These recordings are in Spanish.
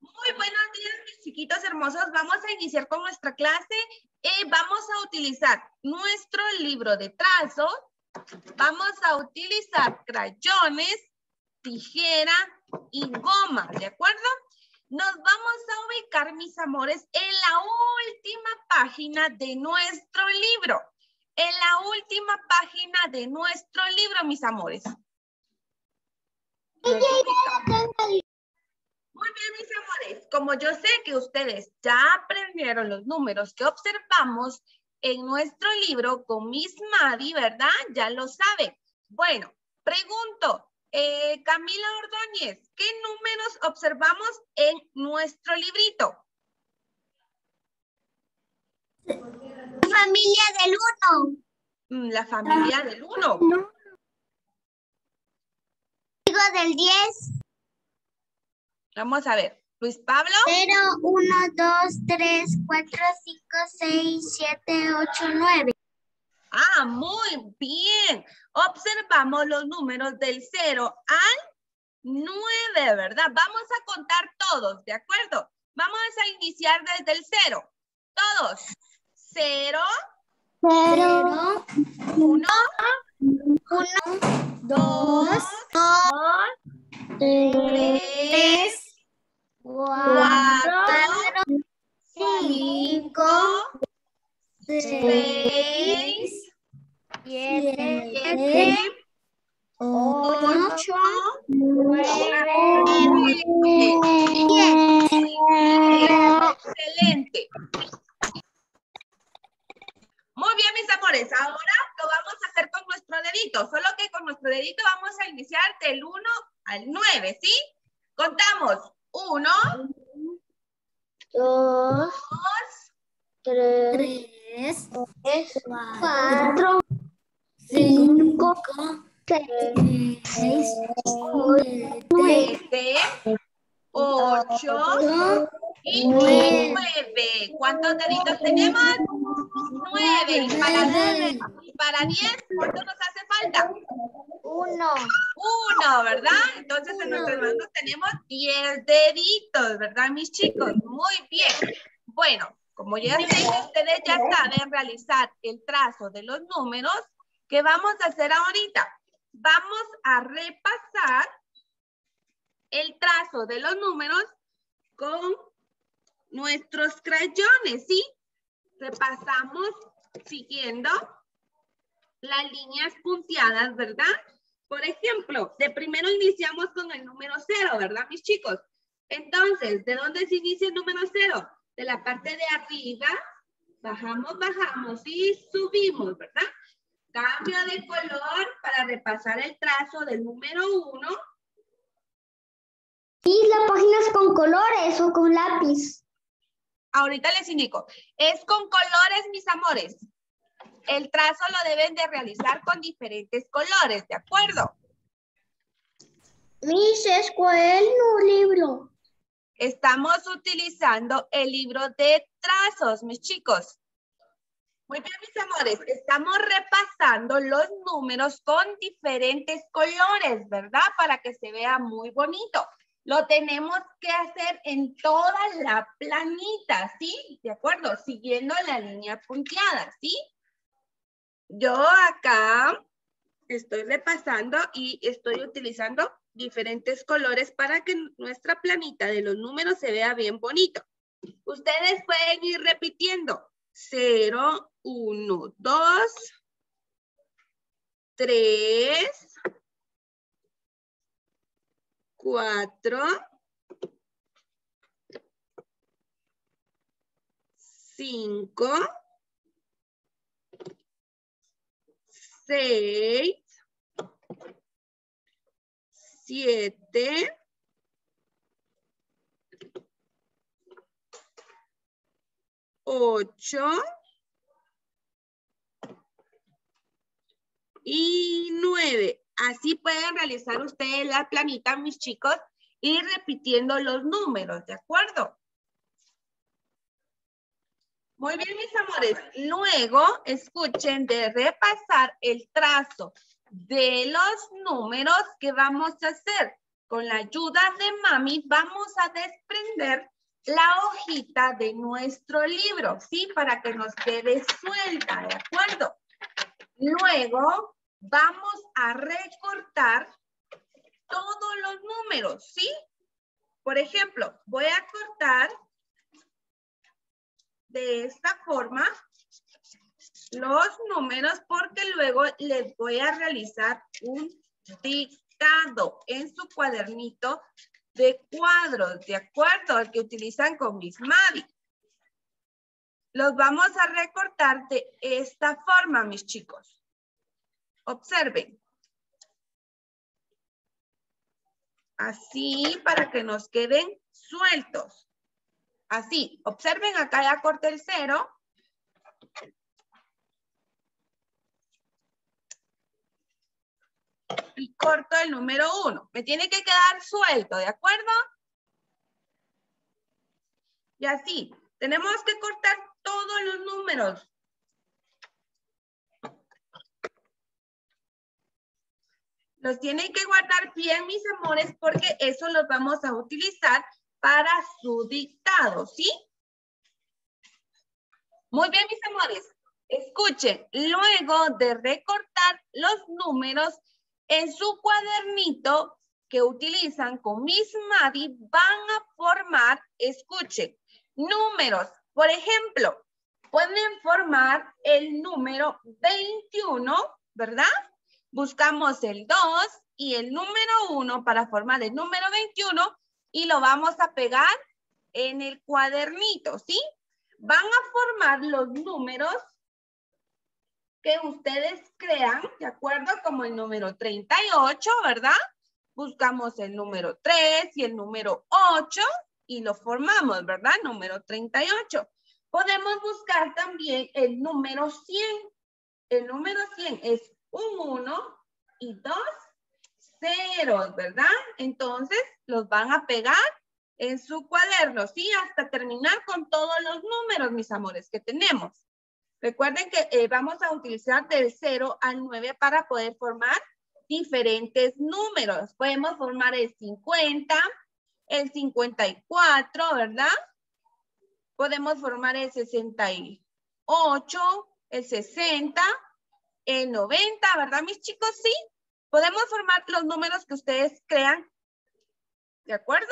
Muy buenos días, mis chiquitos hermosos. Vamos a iniciar con nuestra clase. Eh, vamos a utilizar nuestro libro de trazo. Vamos a utilizar crayones, tijera y goma, ¿de acuerdo? Nos vamos a ubicar, mis amores, en la última página de nuestro libro. En la última página de nuestro libro, mis amores. Mis amores. Como yo sé que ustedes ya aprendieron los números que observamos en nuestro libro con Miss Maddie, ¿verdad? Ya lo saben. Bueno, pregunto, eh, Camila Ordóñez, ¿qué números observamos en nuestro librito? La familia del uno. Mm, la familia del uno. Digo del 10. Vamos a ver. Luis Pablo. 0, 1, 2, 3, 4, 5, 6, 7, 8, 9. Ah, muy bien. Observamos los números del 0 al 9, ¿verdad? Vamos a contar todos, ¿de acuerdo? Vamos a iniciar desde el 0. Todos. 0. 0, 1, 1, 2, 3, 3, 4, 5, 6, 7, 8, 9, Excelente. Muy bien, mis amores. Ahora lo vamos a hacer con nuestro dedito. Solo que con nuestro dedito vamos a iniciar del 1 al 9, ¿sí? Contamos. 1, 2, 2, 3, 4, 5, 6, 7, 8 y 9. ¿Cuántos deditos tenemos? 9. ¿Y para 9? ¿Y para 10? ¿Cuánto nos hace falta? 1. Uno, ¿verdad? Entonces en nuestras manos tenemos 10 deditos, ¿verdad, mis chicos? Muy bien. Bueno, como ya sé que ustedes ya saben realizar el trazo de los números, ¿qué vamos a hacer ahorita? Vamos a repasar el trazo de los números con nuestros crayones, ¿sí? Repasamos siguiendo las líneas punteadas, ¿verdad? Por ejemplo, de primero iniciamos con el número cero, ¿verdad, mis chicos? Entonces, ¿de dónde se inicia el número cero? De la parte de arriba, bajamos, bajamos y subimos, ¿verdad? Cambio de color para repasar el trazo del número uno. ¿Y la página es con colores o con lápiz? Ahorita les indico. Es con colores, mis amores. El trazo lo deben de realizar con diferentes colores, ¿de acuerdo? Miss, es cuál no libro. Estamos utilizando el libro de trazos, mis chicos. Muy bien, mis amores. Estamos repasando los números con diferentes colores, ¿verdad? Para que se vea muy bonito. Lo tenemos que hacer en toda la planita, ¿sí? ¿De acuerdo? Siguiendo la línea punteada, ¿sí? Yo acá estoy repasando y estoy utilizando diferentes colores para que nuestra planita de los números se vea bien bonito. Ustedes pueden ir repitiendo. 0, 1, 2, 3, 4, 5, 6, 7, 8 y 9. Así pueden realizar ustedes la planita, mis chicos, y repitiendo los números, ¿de acuerdo? Muy bien, mis amores. Luego, escuchen de repasar el trazo de los números que vamos a hacer. con la ayuda de mami, vamos a desprender la hojita de nuestro libro, ¿sí? Para que nos quede suelta, ¿de acuerdo? Luego vamos a recortar todos los números, ¿sí? Por ejemplo, voy a cortar de esta forma los números porque luego les voy a realizar un dictado en su cuadernito de cuadros, de acuerdo al que utilizan con Miss Mavi. Los vamos a recortar de esta forma, mis chicos. Observen. Así para que nos queden sueltos. Así, observen acá ya corté el cero. Y corto el número uno. Me tiene que quedar suelto, ¿de acuerdo? Y así, tenemos que cortar todos los números. Los tienen que guardar bien, mis amores, porque eso los vamos a utilizar para su dictado, ¿sí? Muy bien, mis amores. Escuchen, luego de recortar los números, en su cuadernito que utilizan con Miss Maddie van a formar, escuchen, números. Por ejemplo, pueden formar el número 21, ¿verdad? Buscamos el 2 y el número 1 para formar el número 21 y lo vamos a pegar en el cuadernito, ¿sí? Van a formar los números que ustedes crean, ¿de acuerdo? Como el número 38, ¿verdad? Buscamos el número 3 y el número 8 y lo formamos, ¿verdad? Número 38. Podemos buscar también el número 100. El número 100 es un 1 y dos ceros, ¿verdad? Entonces, los van a pegar en su cuaderno, ¿sí? Hasta terminar con todos los números, mis amores, que tenemos. Recuerden que eh, vamos a utilizar del 0 al 9 para poder formar diferentes números. Podemos formar el 50, el 54, ¿verdad? Podemos formar el 68, el 60, el 90, ¿verdad, mis chicos? Sí. Podemos formar los números que ustedes crean. ¿De acuerdo?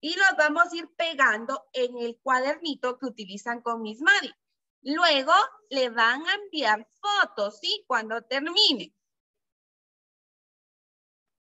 Y los vamos a ir pegando en el cuadernito que utilizan con Miss Mari. Luego le van a enviar fotos, ¿sí? Cuando termine.